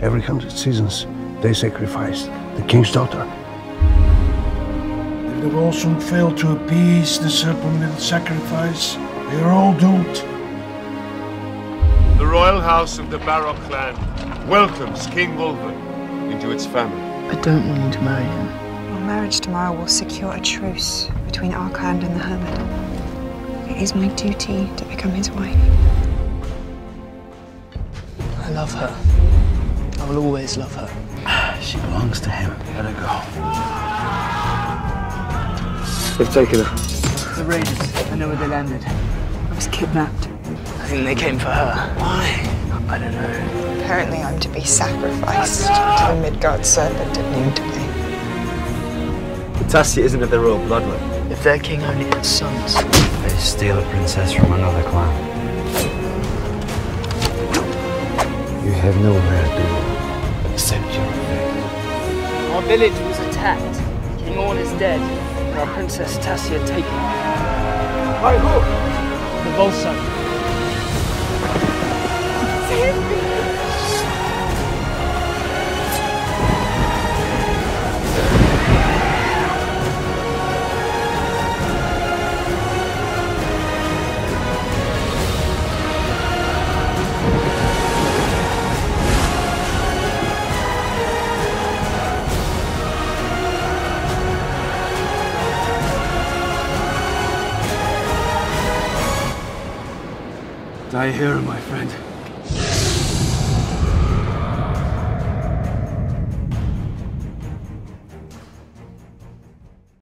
Every hundred seasons, they sacrifice the king's daughter. If the Volsung fail to appease the serpent with sacrifice, they are all doomed. The royal house of the Barok clan welcomes King Volvan into its family. I don't want you to marry him. Our marriage tomorrow will secure a truce between our clan and the Hermit. It is my duty to become his wife. I love her. I will always love her. She belongs to him. Let her go. They've taken her. The raiders, I know where they landed. I was kidnapped. I think they came for her. Why? I don't know. Apparently, I'm to be sacrificed to the Midgard serpent at noonday. Tassia isn't of the royal bloodline. If their king only had sons. They steal a princess from another clan. You have nowhere to go except your fate. Our village was attacked. King Orn is dead. And our princess Tassia taken. By who? The Volsung. Die here, my friend.